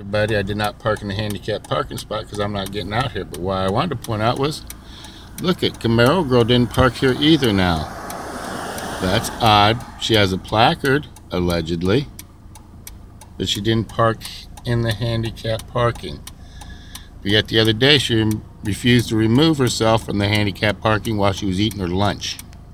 Everybody, I did not park in the handicapped parking spot because I'm not getting out here. But what I wanted to point out was, look at Camaro Girl didn't park here either now. That's odd. She has a placard, allegedly, but she didn't park in the handicapped parking. But yet the other day she refused to remove herself from the handicapped parking while she was eating her lunch.